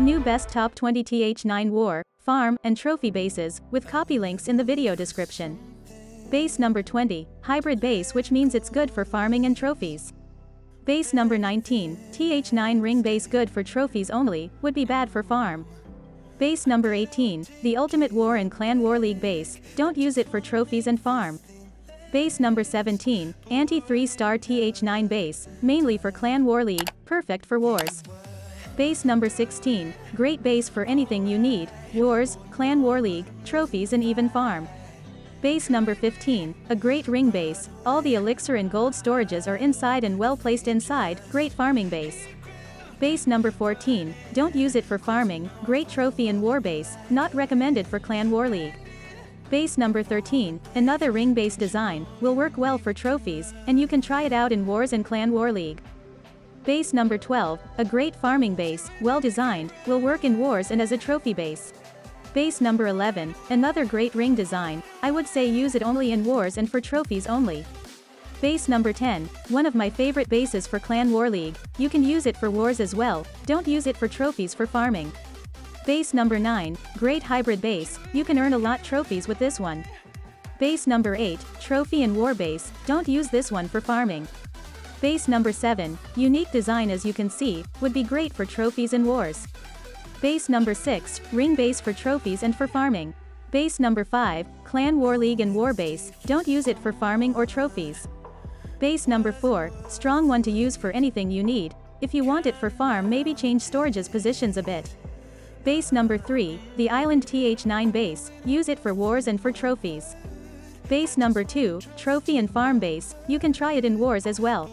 New best top 20 TH9 War, Farm, and Trophy bases, with copy links in the video description. Base number 20, Hybrid base which means it's good for farming and trophies. Base number 19, TH9 ring base good for trophies only, would be bad for farm. Base number 18, the Ultimate War and Clan War League base, don't use it for trophies and farm. Base number 17, anti 3-star TH9 base, mainly for Clan War League, perfect for wars. Base number 16, great base for anything you need, wars, Clan War League, trophies and even farm. Base number 15, a great ring base, all the elixir and gold storages are inside and well placed inside, great farming base. Base number 14, don't use it for farming, great trophy and war base, not recommended for Clan War League. Base number 13, another ring base design, will work well for trophies, and you can try it out in Wars and Clan War League. Base number 12, a great farming base, well designed, will work in Wars and as a trophy base. Base number 11, another great ring design, I would say use it only in Wars and for trophies only. Base number 10, one of my favorite bases for Clan War League, you can use it for wars as well, don't use it for trophies for farming. Base number 9, great hybrid base, you can earn a lot trophies with this one. Base number 8, trophy and war base, don't use this one for farming. Base number 7, unique design as you can see, would be great for trophies and wars. Base number 6, ring base for trophies and for farming. Base number 5, Clan War League and War Base, don't use it for farming or trophies. Base number 4, strong one to use for anything you need, if you want it for farm maybe change storage's positions a bit. Base number 3, the Island TH9 base, use it for wars and for trophies. Base number 2, trophy and farm base, you can try it in wars as well.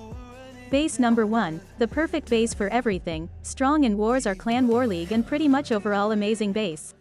Base number 1, the perfect base for everything, strong in wars or clan war league and pretty much overall amazing base.